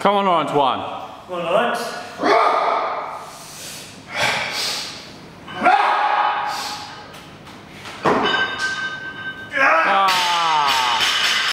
Come on, Orange One. Come on, Alex.